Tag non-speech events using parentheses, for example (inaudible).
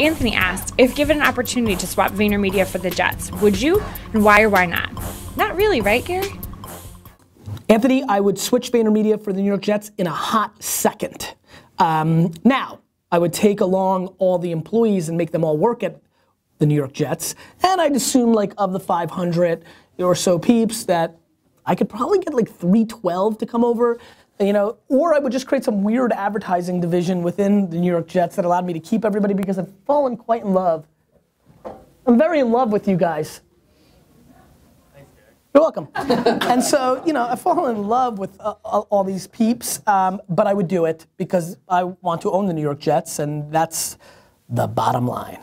Anthony asked, if given an opportunity to swap VaynerMedia for the Jets, would you? And why or why not? Not really, right, Gary? Anthony, I would switch VaynerMedia for the New York Jets in a hot second. Um, now, I would take along all the employees and make them all work at the New York Jets, and I'd assume like of the 500 or so peeps that I could probably get like 312 to come over, you know, or I would just create some weird advertising division within the New York Jets that allowed me to keep everybody because I've fallen quite in love. I'm very in love with you guys. Thanks, You're welcome. (laughs) and so, you know, I've fallen in love with uh, all these peeps, um, but I would do it because I want to own the New York Jets, and that's the bottom line.